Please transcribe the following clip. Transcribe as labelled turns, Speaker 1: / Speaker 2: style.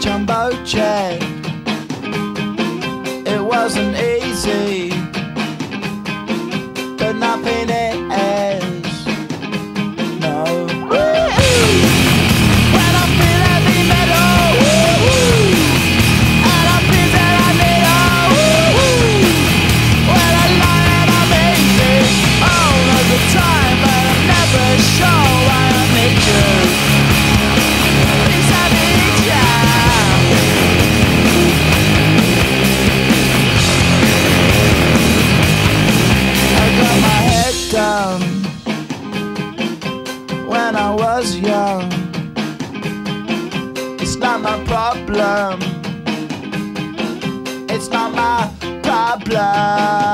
Speaker 1: jumbo jet. It wasn't was young. It's not my problem. It's not my problem.